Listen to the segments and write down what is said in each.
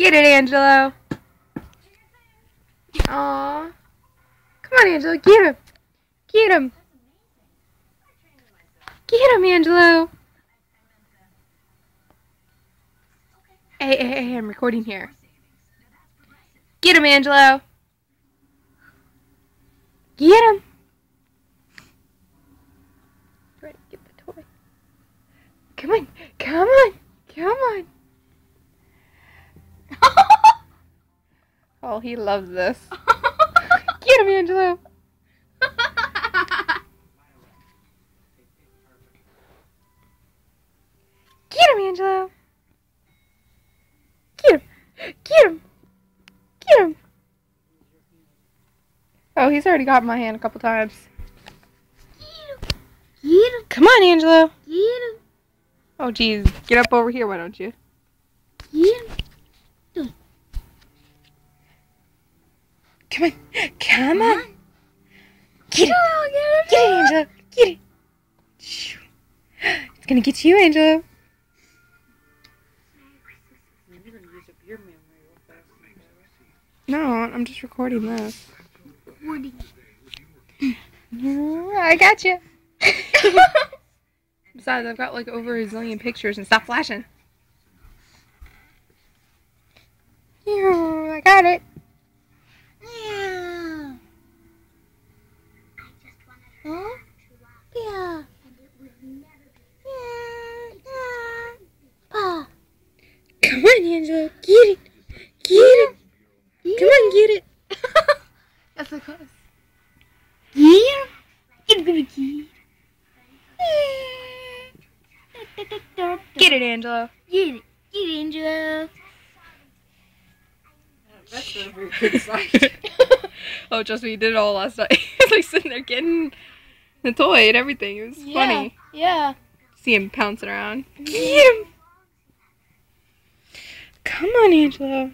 Get it, Angelo. Aw. Come on, Angelo. Get him. Get him. Get him, Angelo. Hey, hey, hey, I'm recording here. Get him, Angelo. Get him. Come on. Come on. Come on. He loves this. Get him, Angelo. Get him, Angelo. Get him. Get him. Get him. Oh, he's already got my hand a couple times. Get him. Come on, Angelo. Get him. Oh, geez. Get up over here, why don't you? Get him. Come on. Come on. Get it. Oh, Get it, Angelo. Get it. It's gonna get you, Angelo. No, I'm just recording this. Woody. I got you. Besides, I've got like over a zillion pictures and stop flashing. Ew, I got it. Yeah. Huh? Yeah. Pa. Come Angelo. Get it. Get it. Come on, get it. That's so close. Get him. Get him. Get it, Angelo. Get it. Get it, Angelo. That's not a very good sight. oh, trust me, he did it all last night. He's like sitting there getting the toy and everything. It was funny. Yeah. See him pouncing around. Get him. Come on, Angelo.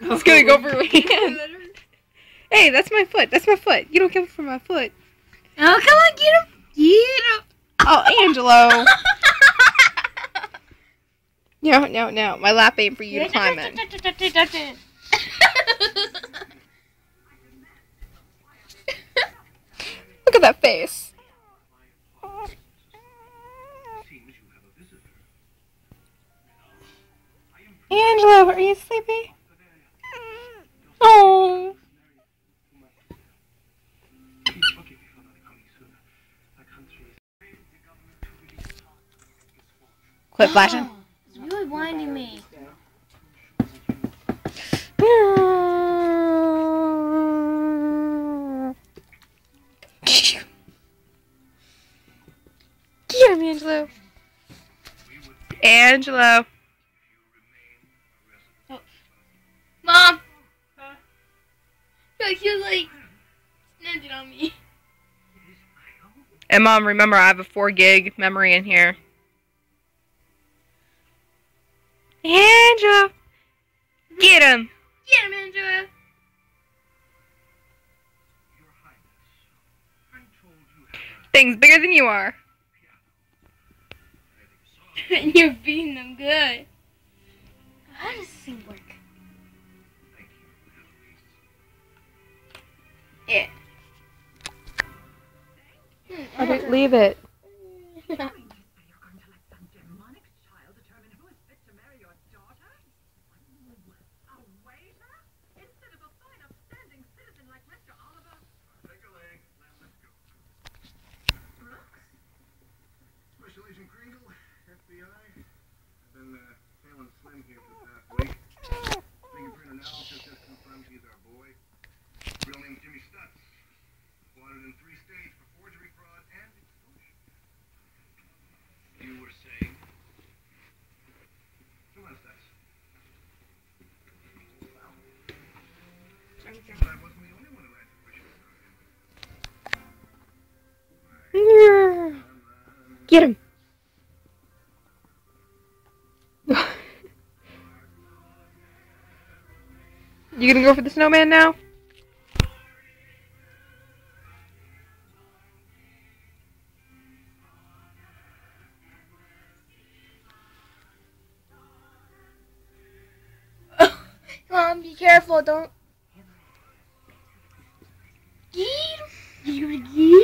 It's gonna go for hand. Hey, that's my foot. That's my foot. You don't come for my foot. Oh, come on, get him. Get him. Oh, Angelo. No, no, no. My lap ain't for you to climb in. Look at that face. Angelo, are you sleepy? Oh. Quit flashing. Oh, it's really blinding me. Get him, Angelo. Angelo. Like he was like snatching on me. And mom, remember I have a four gig memory in here. Angelo. Get him. Get him, Angela. Things bigger than you are. and you're beating them good. How does this thing work? He's our boy. Real name Jimmy Stutz. Wanted in three states Get him! you gonna go for the snowman now? Mom, be careful, don't... Get him!